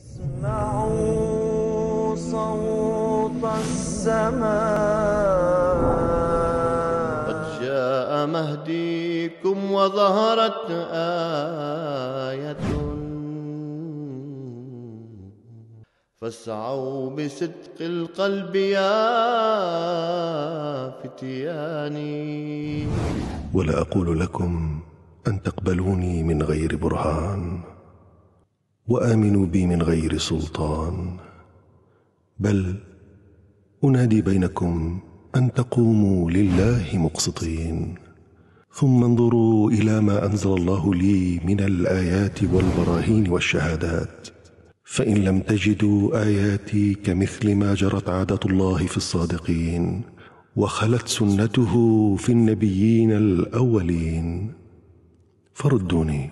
اسمعوا صوت السماء. قد جاء مهديكم وظهرت آية. فاسعوا بصدق القلب يا فتياني. ولا أقول لكم أن تقبلوني من غير برهان. وآمنوا بي من غير سلطان. بل أنادي بينكم أن تقوموا لله مقسطين. ثم انظروا إلى ما أنزل الله لي من الآيات والبراهين والشهادات. فإن لم تجدوا آياتي كمثل ما جرت عادة الله في الصادقين. وخلت سنته في النبيين الأولين. فردوني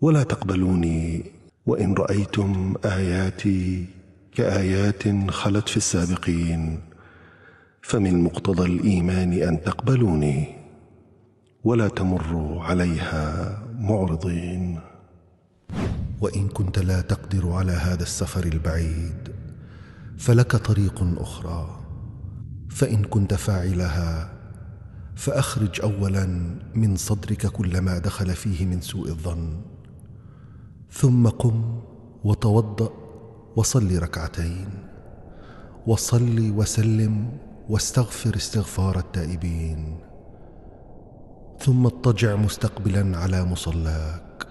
ولا تقبلوني وإن رأيتم آياتي كآيات خلت في السابقين فمن مقتضى الإيمان أن تقبلوني ولا تمروا عليها معرضين. وإن كنت لا تقدر على هذا السفر البعيد فلك طريق أخرى. فإن كنت فاعلها فأخرج اولا من صدرك كل ما دخل فيه من سوء الظن. ثم قم وتوضأ وصل ركعتين. وصل وسلم واستغفر استغفار التائبين. ثم اضطجع مستقبلا على مصلاك.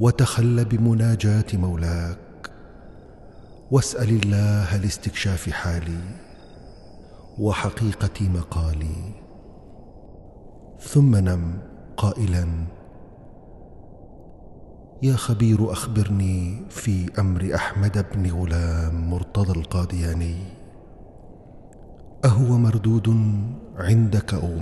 وتخل بمناجاة مولاك. واسأل الله لاستكشاف حالي وحقيقة مقالي. ثم نم قائلا يا خبير أخبرني في أمر أحمد بن غلام مرتضى القادياني. أهو مردود عندك أو